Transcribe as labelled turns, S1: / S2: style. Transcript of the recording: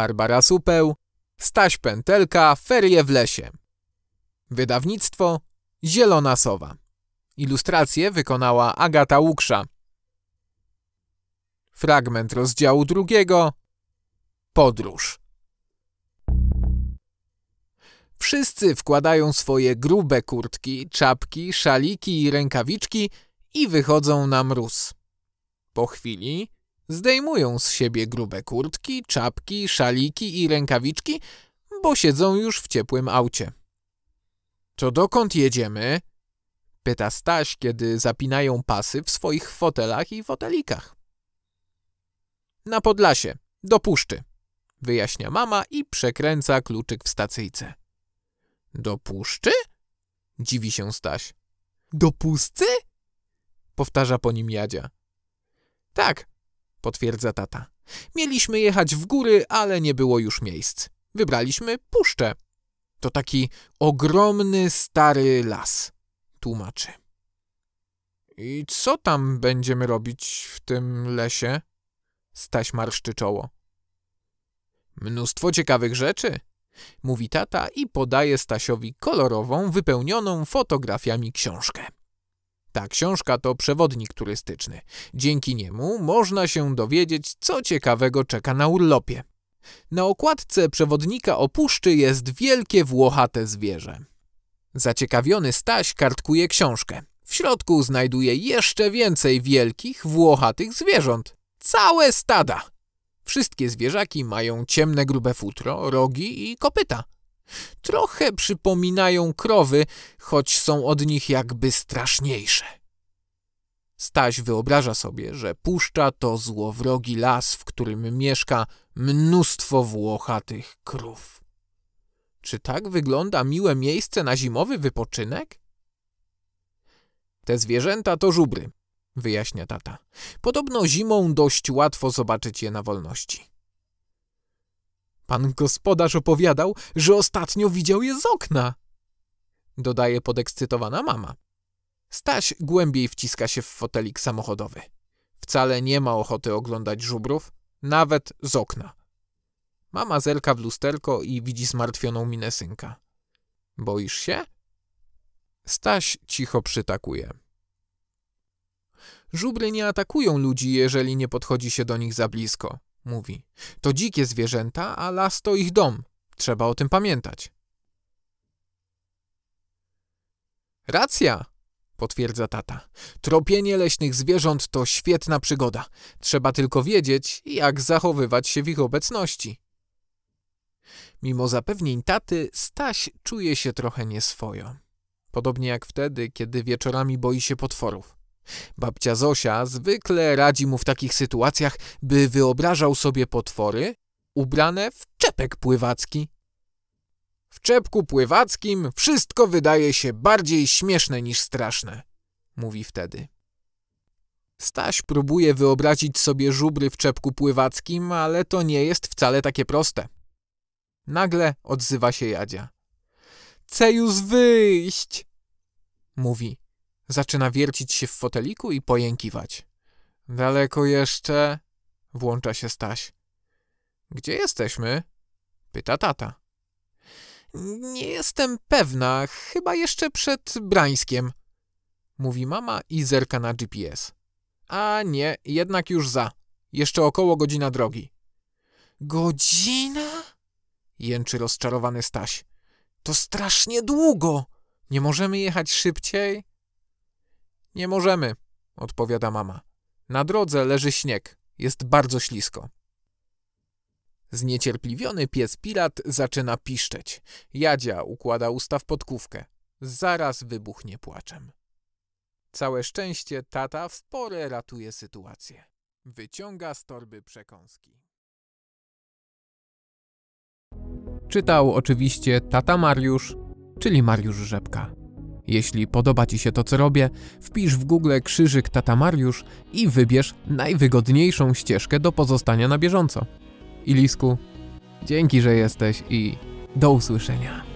S1: Barbara Supeł, Staś Pętelka, Ferie w lesie. Wydawnictwo Zielona Sowa. Ilustrację wykonała Agata Łuksza. Fragment rozdziału drugiego. Podróż. Wszyscy wkładają swoje grube kurtki, czapki, szaliki i rękawiczki i wychodzą na mróz. Po chwili zdejmują z siebie grube kurtki, czapki, szaliki i rękawiczki, bo siedzą już w ciepłym aucie. To dokąd jedziemy? Pyta Staś, kiedy zapinają pasy w swoich fotelach i fotelikach. Na Podlasie, do puszczy, wyjaśnia mama i przekręca kluczyk w stacyjce. Do puszczy? Dziwi się Staś. Do pusty? Powtarza po nim Jadzia. Tak, potwierdza tata. Mieliśmy jechać w góry, ale nie było już miejsc. Wybraliśmy puszczę. To taki ogromny, stary las, tłumaczy. I co tam będziemy robić w tym lesie? Staś marszczy czoło. Mnóstwo ciekawych rzeczy, mówi tata i podaje Stasiowi kolorową, wypełnioną fotografiami książkę. Ta książka to przewodnik turystyczny. Dzięki niemu można się dowiedzieć, co ciekawego czeka na urlopie. Na okładce przewodnika o puszczy jest wielkie włochate zwierzę. Zaciekawiony Staś kartkuje książkę. W środku znajduje jeszcze więcej wielkich, włochatych zwierząt. Całe stada! Wszystkie zwierzaki mają ciemne grube futro, rogi i kopyta. Trochę przypominają krowy, choć są od nich jakby straszniejsze. Staś wyobraża sobie, że puszcza to złowrogi las, w którym mieszka mnóstwo włochatych krów. Czy tak wygląda miłe miejsce na zimowy wypoczynek? Te zwierzęta to żubry, wyjaśnia tata. Podobno zimą dość łatwo zobaczyć je na wolności. Pan gospodarz opowiadał, że ostatnio widział je z okna, dodaje podekscytowana mama. Staś głębiej wciska się w fotelik samochodowy. Wcale nie ma ochoty oglądać żubrów, nawet z okna. Mama zerka w lusterko i widzi zmartwioną minę synka. Boisz się? Staś cicho przytakuje. Żubry nie atakują ludzi, jeżeli nie podchodzi się do nich za blisko, mówi. To dzikie zwierzęta, a las to ich dom. Trzeba o tym pamiętać. Racja, potwierdza tata. Tropienie leśnych zwierząt to świetna przygoda. Trzeba tylko wiedzieć, jak zachowywać się w ich obecności. Mimo zapewnień taty, Staś czuje się trochę nieswojo. Podobnie jak wtedy, kiedy wieczorami boi się potworów. Babcia Zosia zwykle radzi mu w takich sytuacjach, by wyobrażał sobie potwory ubrane w czepek pływacki. W czepku pływackim wszystko wydaje się bardziej śmieszne niż straszne, mówi wtedy. Staś próbuje wyobrazić sobie żubry w czepku pływackim, ale to nie jest wcale takie proste. Nagle odzywa się Jadzia. Już wyjść, mówi. Zaczyna wiercić się w foteliku i pojękiwać. Daleko jeszcze? Włącza się Staś. Gdzie jesteśmy? Pyta tata. Nie jestem pewna, chyba jeszcze przed Brańskiem, mówi mama i zerka na GPS. A nie, jednak już za. Jeszcze około godzina drogi. Godzina? Jęczy rozczarowany Staś. To strasznie długo. Nie możemy jechać szybciej? Nie możemy, odpowiada mama. Na drodze leży śnieg. Jest bardzo ślisko. Zniecierpliwiony pies pirat zaczyna piszczeć. Jadzia układa usta w podkówkę. Zaraz wybuchnie płaczem. Całe szczęście tata w porę ratuje sytuację. Wyciąga z torby przekąski. Czytał oczywiście tata Mariusz, czyli Mariusz Rzepka. Jeśli podoba Ci się to, co robię, wpisz w Google krzyżyk tata Mariusz i wybierz najwygodniejszą ścieżkę do pozostania na bieżąco. Ilisku, dzięki, że jesteś i do usłyszenia.